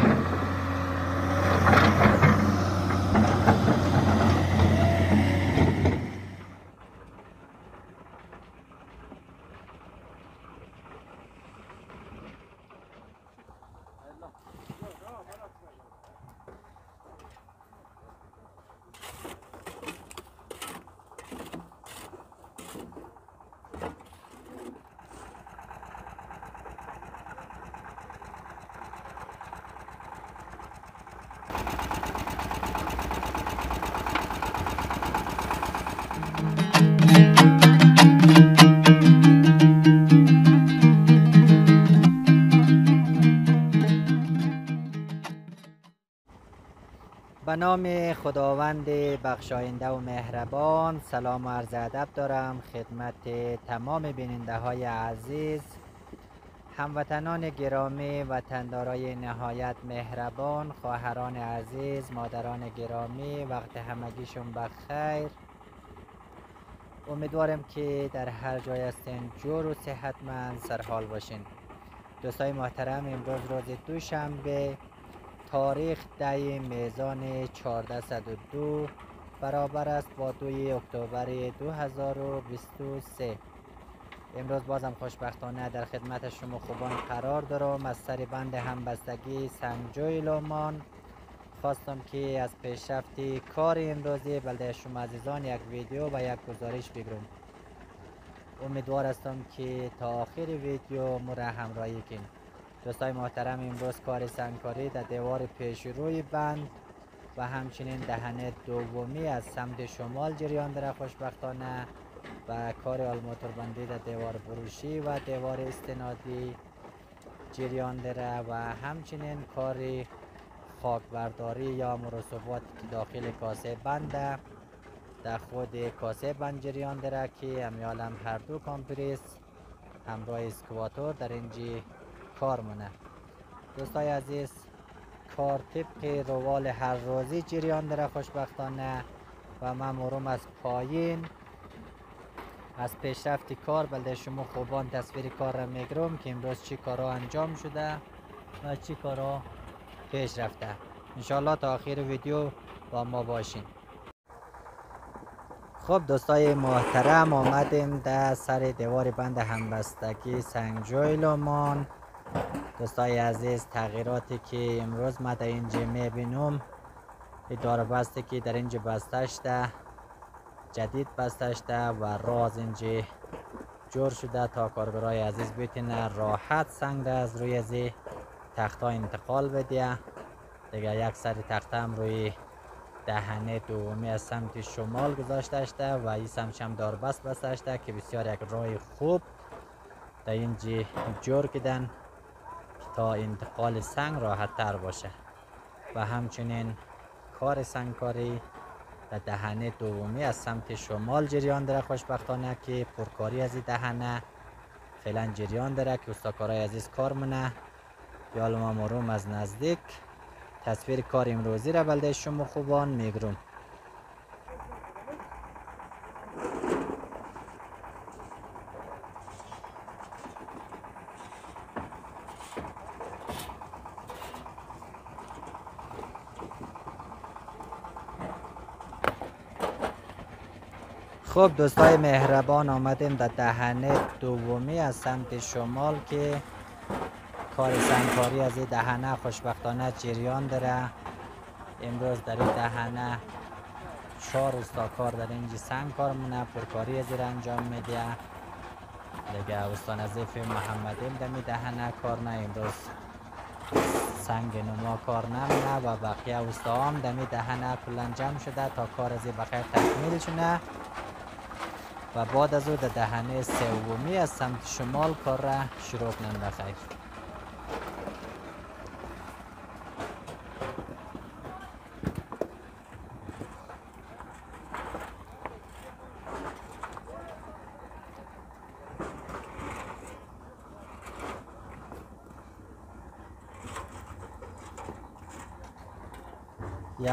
Amen. به نام خداوند بخشاینده و مهربان سلام و عرض ادب دارم خدمت تمام بیننده های عزیز هموطنان گرامی وطندارای نهایت مهربان خواهران عزیز مادران گرامی وقت همگیشون بخیر. امیدوارم که در هر جای هستین جور و صحتمند سرحال باشین. دوستای محترم امروز روز دوشنبه تاریخ دی میزان 1402 برابر است با دوی اکتبر 2023 امروز بازم خوشبختانه در خدمت شما خوبان قرار دارم. از سر بند همبستگی سنجوی لومان. خواستم که از پیشرفت کار امروزی بلده شما عزیزان یک ویدیو و یک گزارش بگیرم. امیدوار هستم که تا آخر ویدیو مرا همراهی کنید. دوستای محترم امروز کار سنگکاری در دیوار پیش روی بند و همچنین دهنه دومی از سمت شمال جریان داره. خوشبختانه و کار آلموتور بندی در دیوار بروشی و دیوار استنادی جریان داره و همچنین کار خاک برداری یا مرسوبات داخل کاسه بنده در خود کاسه بند جریان داره که امیالم هر دو کامپریس همراه اسکواتور در اینجی کار مونه دوستای عزیز کار طبق روال هر روزی جریان داره خوشبختانه و من مروم از پایین. از پیشرفت کار بلده شما خوبان تصویر کار را میگرم که امروز چی کارا انجام شده و چی کارا پیش رفته انشالله تا آخر ویدیو با ما باشین. خب دوستای محترم آمدیم در سر دیوار بند همبستگی سنگجوی لومان. دوستای عزیز تغییراتی که امروز ما در اینجا می‌بینم دار بسته که در اینجا بسته شده جدید بسته شده و راز اینجا جور شده تا کارگرای عزیز بتونه راحت سنگ از روی زی تخت انتقال بده دیگه یک سر تخت هم روی دهنه دومی از سمت شمال گذاشته و این سمت هم داربست بسته که بسیار یک راه خوب در اینجا جور کردن تا انتقال سنگ راحت تر باشه. و همچنین کار سنگکاری در دهنه دومی از سمت شمال جریان داره. خوشبختانه که پرکاری از دهنه فعلا جریان داره که استاکارای عزیز کار منه. یا ما مروم از نزدیک. تصویر کار امروزی را بلده شما خوبان میگروم خب دوستای مهربان آمدیم در دهنه دومی از سمت شمال که کار سنگکاری از دهنه خوشبختانه جریان داره. امروز در این دهنه چهار استاکار در اینجا سنگ کار مونه پرکاری از انجام میده. دیگه استان نظیف محمدیم دمی دهنه کار نه. امروز سنگ نما کار نمونه و بقیه استا هم دمی دهنه کلا جمع شده تا کار از بخیر تکمیل شونه. و بعد از او در دهنه سومی از سمت شمال کار را شروع کنند. بخیر.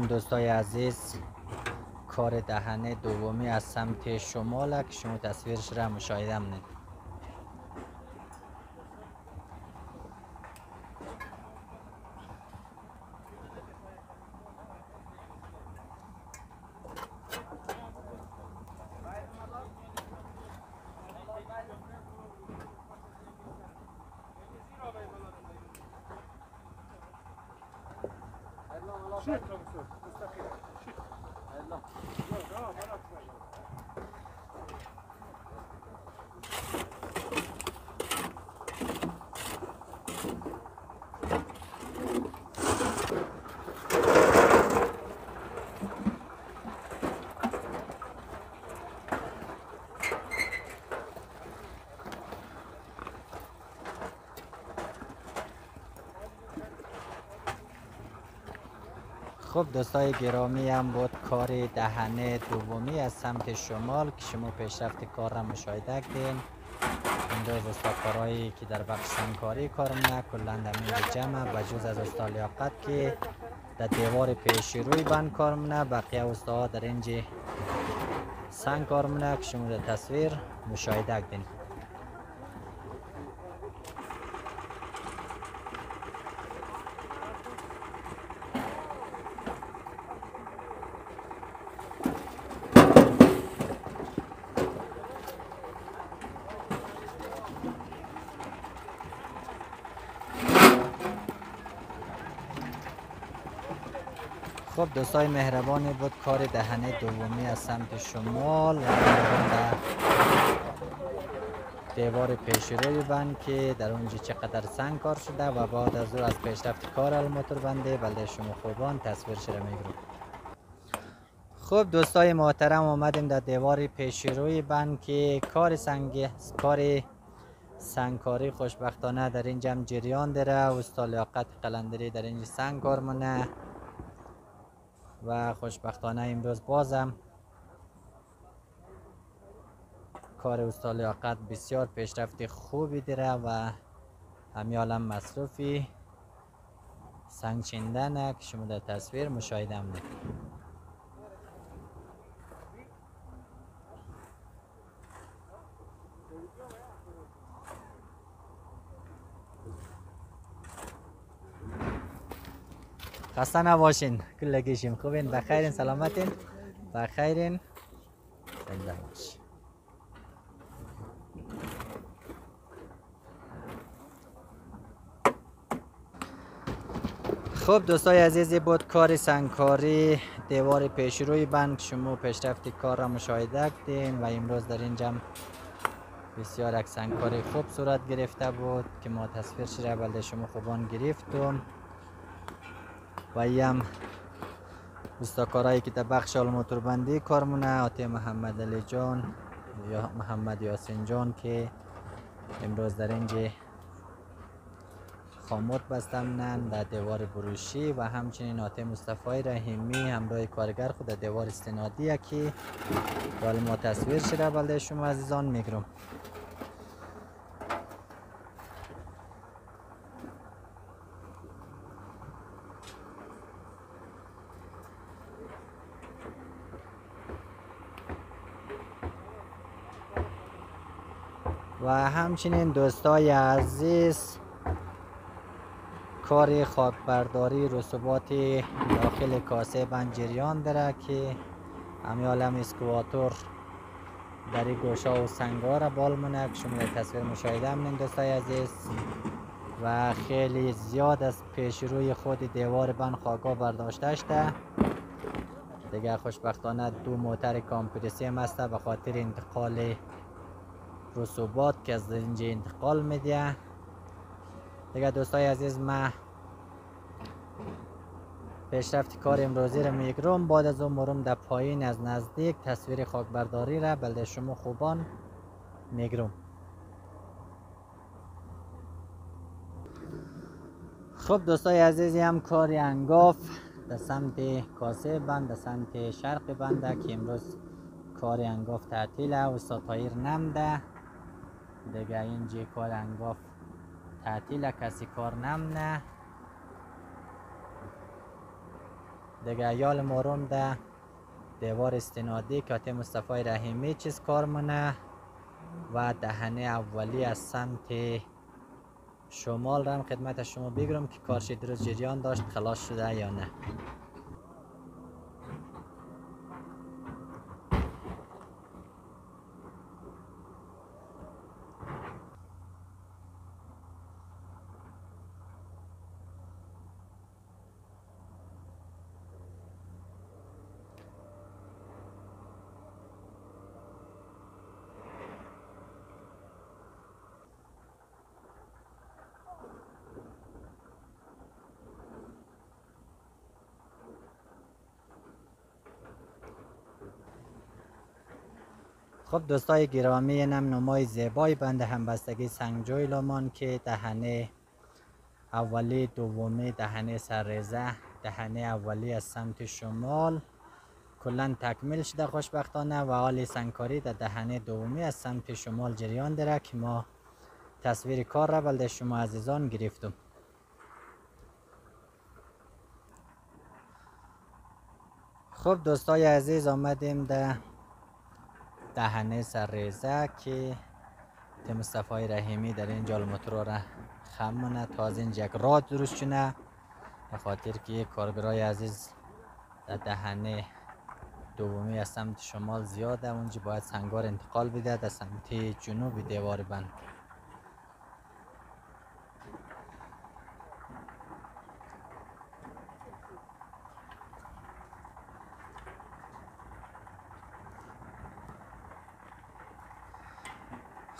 یم دوستای عزیز. کار دهنه دومی از سمت شمال که شما تصویرش را مشاهده منید Thank you. خب دوستای گرامی هم بود. کار دهنه دومی از سمت شمال که شما پیشرفت کار را مشاهده کردین. امروز استادکارهایی که در بخش سنگکاری کار می‌کنه کلا در جمع و جز از استاد لیاقت که در دیوار پیش روی بند کار می‌کنه بقیه استاد در اینجا سنگ کار که شما در تصویر مشاهده کردین. خب دوستای مهربانی بود کار دهنه دومی از سمت شمال دیوار پیش روی بند که در اونجا چقدر سنگ کار شده و بعد از او از پیشرفت کار الموتور بنده بلده شما خوبان تصویر شده میگرم خب دوستای محترم آمدیم در دیوار پیش روی بند که کار سنگ کار سنگکاری خوشبختانه در اینجا هم جریان داره. و لیاقت قلندری در اینجا سنگ کار منه و خوشبختانه امروز بازم کار استاد لیاقت بسیار پیشرفت خوبی داره و همیالم مصروفی. سنگ چیندن که شما در تصویر مشاهده می‌کنید خسته نباشین. کلگیشیم خوبین؟ بخیرین سلامتین؟ بخیرین. زنده باش. خب دوستای عزیزی بود کار سنگکاری دیوار پیشروی بند. شما پیشرفت کار را مشاهده کردین و امروز در اینجا بسیار یک سنگکاری خوب صورت گرفته بود که ما تصویر شده بلده شما خوبان گرفتم. و ایم استاکارایی که در بخش موتور بندی کار مونه آتی محمد علی جان یا محمد یاسین جان که امروز در اینجا خاموت بستم در دیوار بروشی و همچنین آتی مصطفی رحیمی همراه کارگر خود در دیوار استنادی که ما تصویر شده بلده شما عزیزان میگرم و همچنین دوستای عزیز کار خاکبرداری رسوبات داخل کاسه بند جریان داره که همی عالم اسکواتور در گوشه و سنگا را بال که شما تصویر مشاهده همین دوستای عزیز. و خیلی زیاد از پیش روی خود دیوار بند خاکا برداشته شده دیگه خوشبختانه دو موتر کامپرسی هم هسته به خاطر انتقال رسوبات که از اینجا انتقال میده. دیگه دوستای عزیز ما پیشرفت کار امروزی را میگرم بعد از اون مرم در پایین از نزدیک تصویر خاکبرداری را بلده شما خوبان میگرم خب دوستای عزیزی هم کار انگاف در سمت کاسه بند در سمت شرق بنده که امروز کار انگاف تعطیله و ساتایر نمده. دیگه اینجا کار انگاف تعطیل کسی کار نمنه دیگه ایال مارون ده. دیوار استنادی که مصطفی رحیمی چیز کار منه. و دهنه اولی از سمت شمال رم خدمت شما بگیرم که کارش درست جریان داشت خلاص شده یا نه. خب دوستای گرامی نم نمای زیبای بند همبستگی سنگجوی لمان که دهنه اولی دومی دهنه سررزه دهنه اولی از سمت شمال. کلا تکمیل شده خوشبختانه و حال سنگکاری در دهنه دومی از سمت شمال جریان داره که ما تصویر کار را بلده شما عزیزان گرفتم. خب دوستای عزیز آمدیم در دهنه سرریزه که مصطفی رحیمی در اینجا الموتور را خمونه تا از اینجا یک راه درست شونه. به خاطر که کارگرای عزیز در دهنه دومی از سمت شمال زیاده اونجا باید سنگار انتقال بده. در سمت جنوب دیوار بند.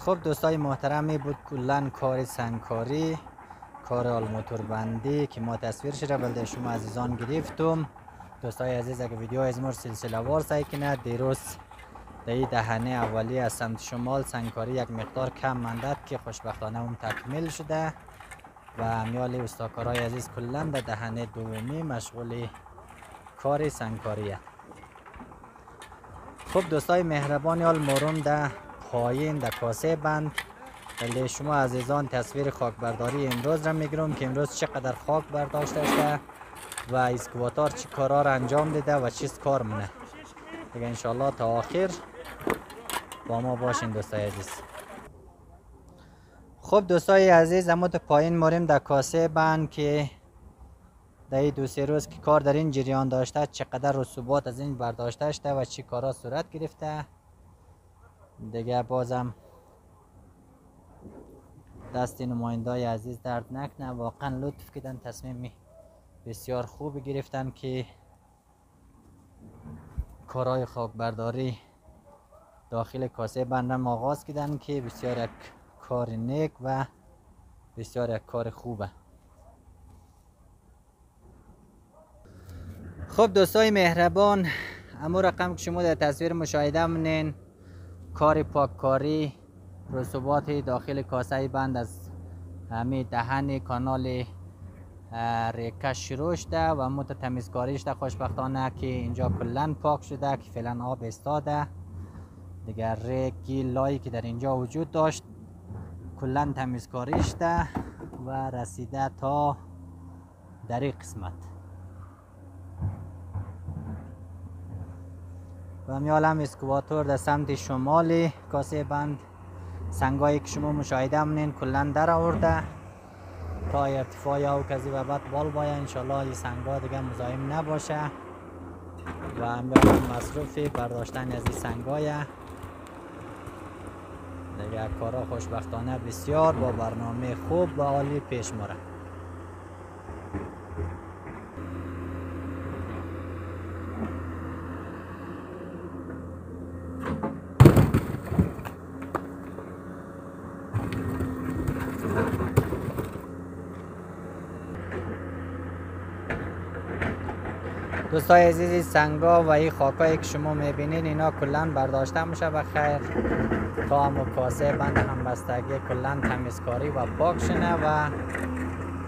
خب دوستای محترمی بود کلا کار سنگکاری کار آلموتور بندی که ما تصویر شده بلده شما عزیزان گرفتم. دوستای عزیز اگه ویدیو از مور سلسله وار سعی کنه دیروز در دهنه اولی از سمت شمال سنگکاری یک مقدار کم مندد که خوشبختانه اون تکمیل شده و میال استاکارای عزیز کلا در دهنه دومی مشغول کار سنگکاریه خب دوستای مهربان یال مروم در پایین در کاسه بند. ولی شما عزیزان تصویر خاک برداری امروز را می‌گیرم که امروز چقدر خاک برداشته شده و اسکواتار چی کارا را انجام دیده و چیز کار مونه دیگه انشالله تا آخر با ما باشین دوستای عزیز. خب دوستای عزیز اما تو پایین ماریم در کاسه بند که در دو سه روز که کار در این جریان داشته چقدر رسوبات از این برداشته شده و چی کارا صورت گرفته. دیگه بازم دست نماینده عزیز درد نکنه. واقعا لطف کردن تصمیم بسیار خوب گرفتن که کارهای خاک برداری داخل کاسه بندم آغاز کردن که بسیار یک کار نیک و بسیار یک کار خوبه. خب دوستای مهربان اما رقم که شما در تصویر مشاهده منین کار پاککاری رسوبات داخل کاسه بند از همه دهن کانال ریکه شروع شده و مت تمیزکاریش ده خوشبختانه که اینجا کلا پاک شده که فعلا آب استاده. دیگر ریکی لایی که در اینجا وجود داشت کلا تمیزکاریش ده و رسیده تا در این قسمت. و میالم اسکواتور در سمت شمالی. کاسه بند سنگایی که شما مشاهده منین کلا در آورده. تا ارتفاع او کزی و بعد بال باید. انشالله این سنگا دیگه مزایم نباشه. و امیالم مصروف برداشتن از این سنگای. دیگه کارا خوشبختانه بسیار. با برنامه خوب و عالی پیش مره دوستای عزیزی سنگا و این خاکایی که شما می‌بینین اینا کلا برداشته میشه و خیر. تا هم کاسه بند همبستگی کلا تمیزکاری و پاک شنه و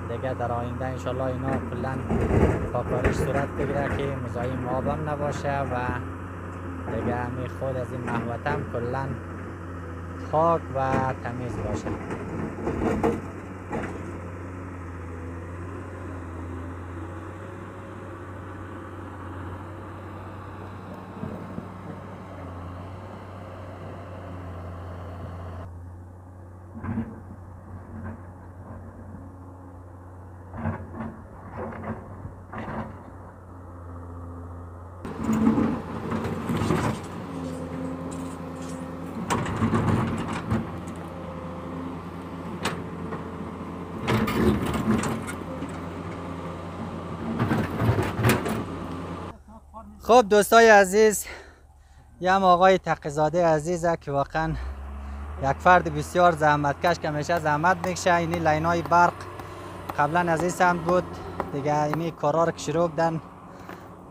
دیگه در آینده انشالله اینا کلا پاکاریش صورت بگیره که مزایم آبم نباشه و دیگه همی خود از این محوطم کلا پاک و تمیز باشه خب دوستای عزیز یه هم آقای تقیزاده عزیزه که واقعا یک فرد بسیار زحمتکش که همیشه زحمت می‌کشه. اینی لین های برق قبلا از این سمت بود. دیگه اینی کارا رو که شروع کردن.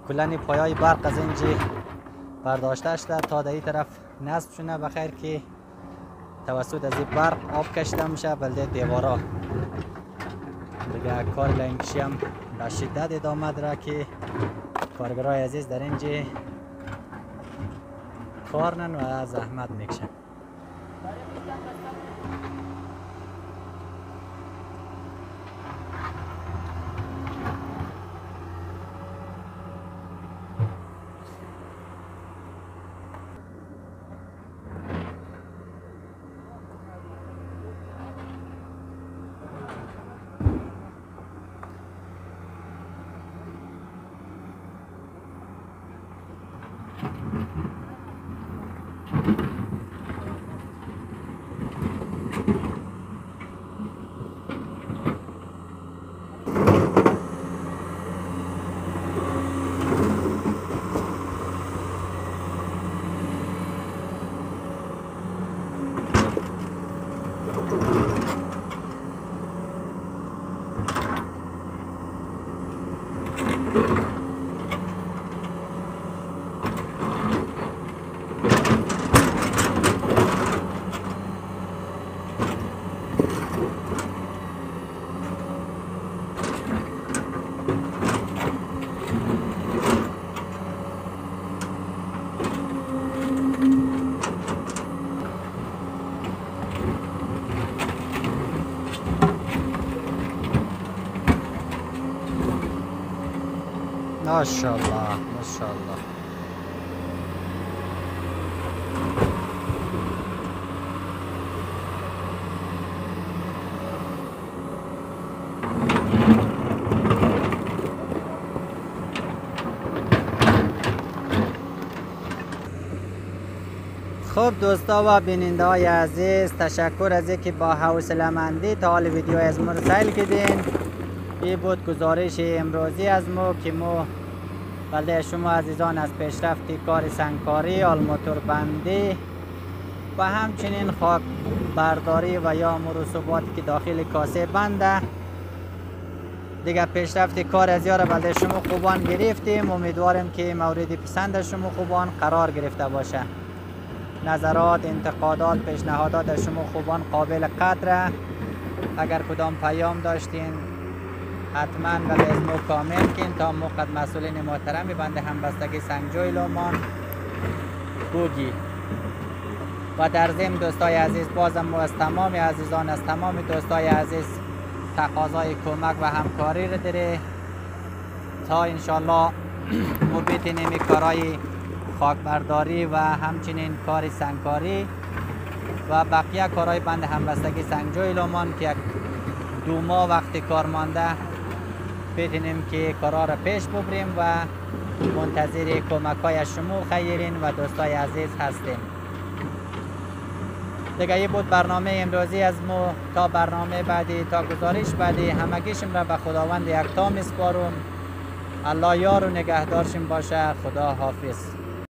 کلا پایای برق از اینجی برداشته شده. تا در این طرف نصب شونه بخیر که توسط از این برق آب کشیده میشه. بلده دیوارا. دیگه کار لنگشی هم به شدت ادامه داره که کارگرای عزیز در اینجا کارنن و زحمت می‌کشن. ماشاءالله ماشاءالله. خب دوستا و بیننده های عزیز تشکر از اینکه با حوصله مندی تا حال ویدیو از ما رسیل کردین. این بود گزارش امروزی از ما که ما بله شما عزیزان از پیشرفت کار سنگکاری آلموتور بندی و همچنین خاک برداری و یا مرسوباتی که داخل کاسه بنده دیگه پیشرفت کار از یار بلده شما خوبان گرفتیم. امیدواریم که مورد پسند شما خوبان قرار گرفته باشه. نظرات انتقادات پیشنهادات شما خوبان قابل قدره. اگر کدام پیام داشتین حتما به اسم کامل کن تا موقع مسئولین محترم بند همبستگی سنگجوی لومان بوگی و در ضمن دوستای عزیز بازم ما از تمام عزیزان از تمام دوستای عزیز تقاضای کمک و همکاری رو داره. تا انشالله ما بتونیم کارهای خاکبرداری و همچنین کار سنگکاری و بقیه کارهای بند همبستگی سنگجوی لومان که یک دو ماه وقت کار مانده بتونیم که کارا را پیش ببریم و منتظر کمک های شما خیرین و دوستای عزیز هستیم. دیگه یه بود برنامه امروزی از ما. تا برنامه بعدی تا گزارش بعدی همگیشم را به خداوند یکتا میسپارم. الله یار و نگهدارشم باشه. خدا حافظ.